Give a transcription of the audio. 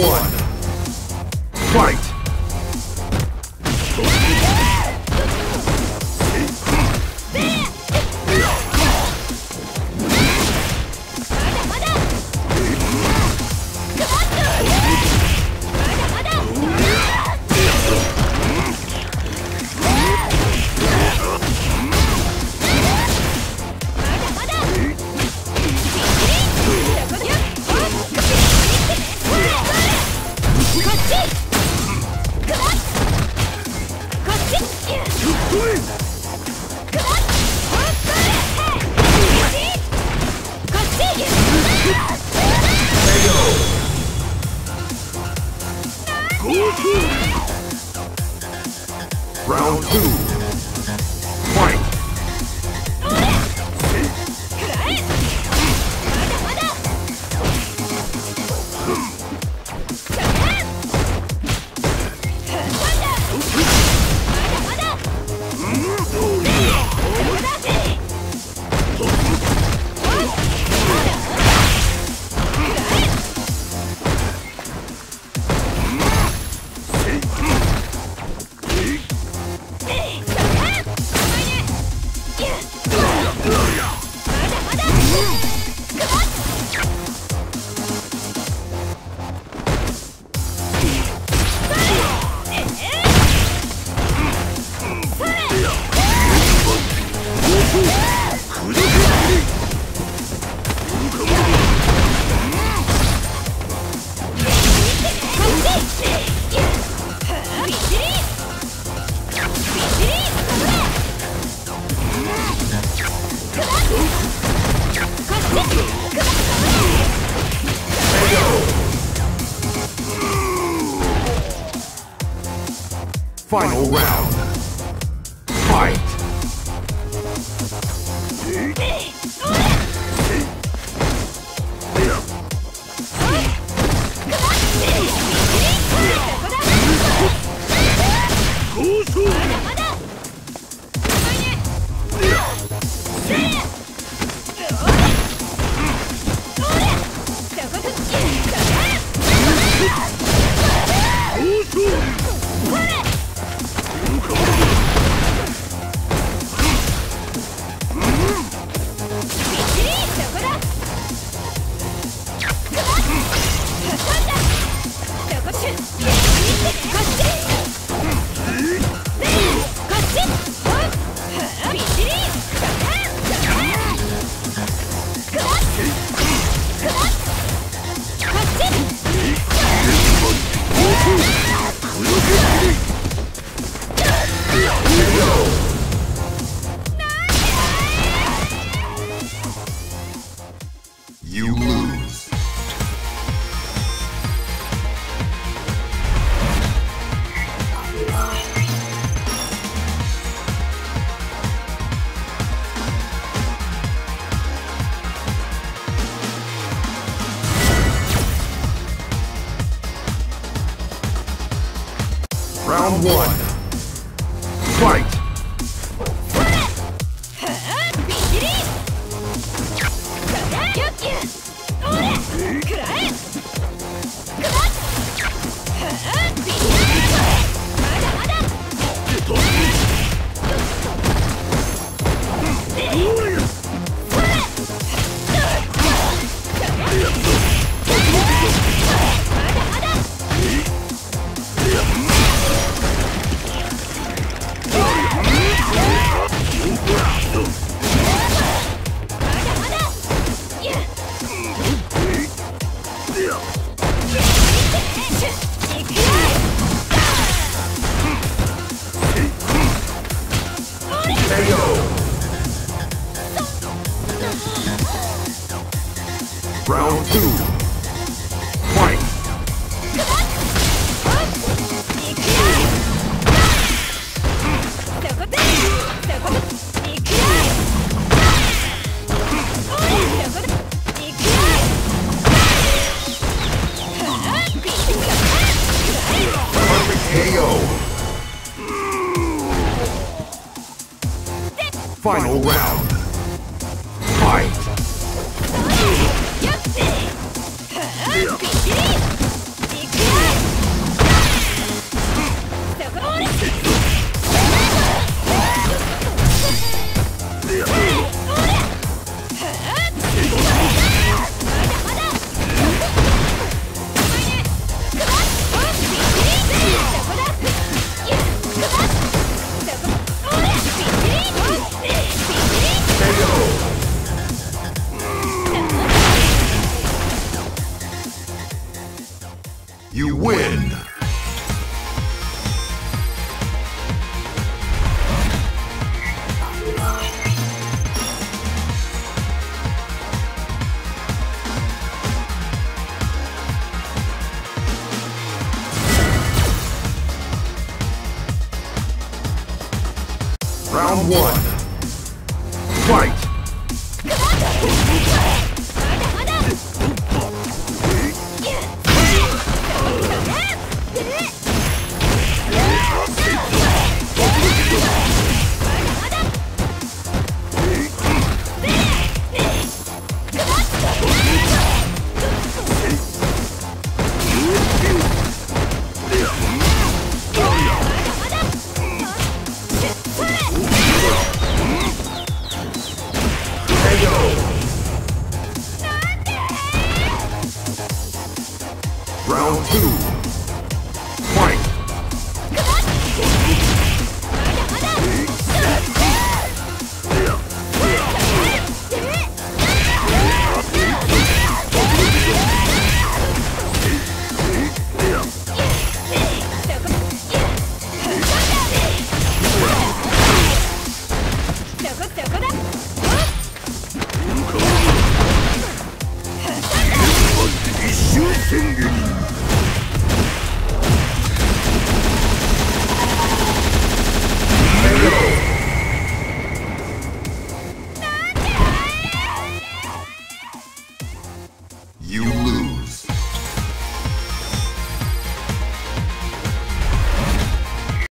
one. Fight! Final round. Fight! One. Round two. Final round. Fight! You win! Round one. Round two.